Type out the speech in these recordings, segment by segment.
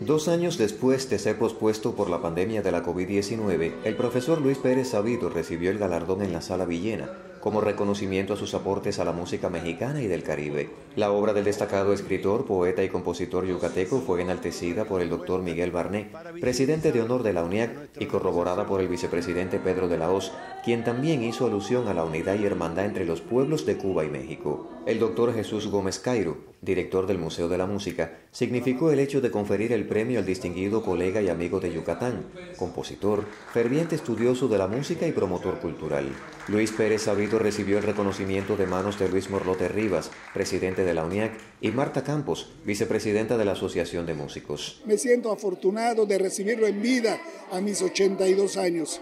Dos años después de ser pospuesto por la pandemia de la COVID-19, el profesor Luis Pérez Sabido recibió el galardón en la Sala Villena como reconocimiento a sus aportes a la música mexicana y del Caribe. La obra del destacado escritor, poeta y compositor yucateco fue enaltecida por el doctor Miguel Barné, presidente de honor de la UNIAC, y corroborada por el vicepresidente Pedro de la Hoz, quien también hizo alusión a la unidad y hermandad entre los pueblos de Cuba y México. El doctor Jesús Gómez Cairo, director del Museo de la Música, significó el hecho de conferir el premio al distinguido colega y amigo de Yucatán, compositor, ferviente estudioso de la música y promotor cultural. Luis Pérez Sabido recibió el reconocimiento de manos de Luis Morlote Rivas, presidente de la UNIAC, y Marta Campos, vicepresidenta de la Asociación de Músicos. Me siento afortunado de recibirlo en vida a mis 82 años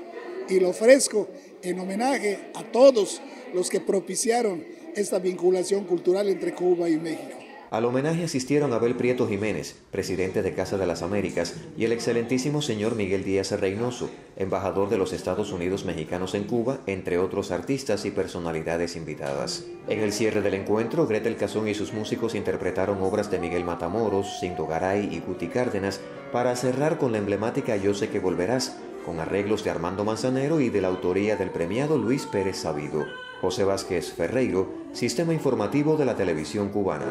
y lo ofrezco en homenaje a todos los que propiciaron esta vinculación cultural entre Cuba y México. Al homenaje asistieron Abel Prieto Jiménez, presidente de Casa de las Américas, y el excelentísimo señor Miguel Díaz Reynoso, embajador de los Estados Unidos mexicanos en Cuba, entre otros artistas y personalidades invitadas. En el cierre del encuentro, Gretel Cazón y sus músicos interpretaron obras de Miguel Matamoros, Cinto Garay y Guti Cárdenas para cerrar con la emblemática Yo sé que volverás, con arreglos de Armando Manzanero y de la autoría del premiado Luis Pérez Sabido. José Vázquez Ferreiro, Sistema Informativo de la Televisión Cubana.